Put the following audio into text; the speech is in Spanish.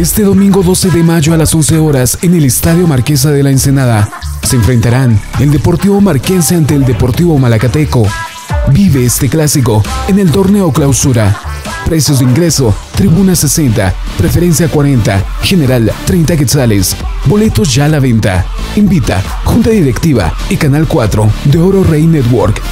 Este domingo 12 de mayo a las 11 horas en el Estadio Marquesa de la Ensenada se enfrentarán el Deportivo Marquense ante el Deportivo Malacateco. Vive este clásico en el torneo clausura. Precios de ingreso, tribuna 60, preferencia 40, general 30 quetzales. Boletos ya a la venta. Invita Junta Directiva y Canal 4 de Oro Rey Network.